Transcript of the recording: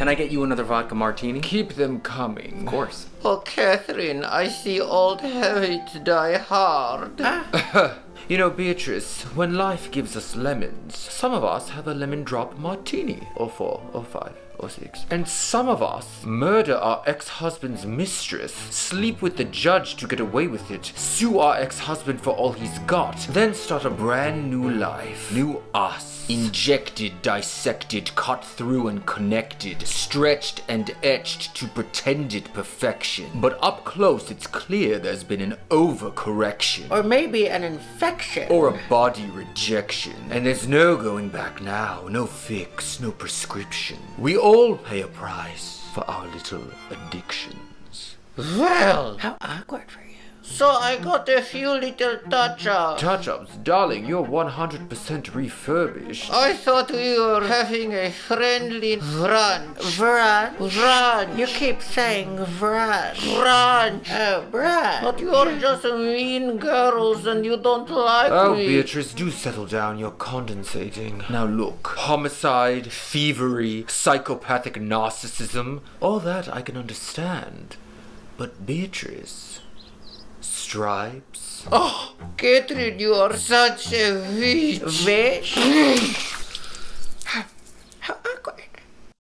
Can I get you another vodka martini? Keep them coming. Of course. Oh, Katherine, I see old habits die hard. You know, Beatrice, when life gives us lemons, some of us have a lemon drop martini, or four, or five, or six. And some of us murder our ex husband's mistress, sleep with the judge to get away with it, sue our ex husband for all he's got, then start a brand new life. New us. Injected, dissected, cut through, and connected, stretched and etched to pretended perfection. But up close, it's clear there's been an overcorrection. or maybe an infection. Or a body rejection. And there's no going back now, no fix, no prescription. We all pay a price for our little addictions. well, How awkward for you. So I got a few little touch-ups. Touch ups, darling, you're 100% refurbished. I thought we were having a friendly brunch. Brunch? Brunch. You keep saying brunch. brunch. Oh, brunch. But you're just mean girls and you don't like Oh, me. Beatrice, do settle down. You're condensating. Now look, homicide, thievery, psychopathic narcissism, all that I can understand. But Beatrice, stripes. Oh, Katherine, you are such a witch. Bitch.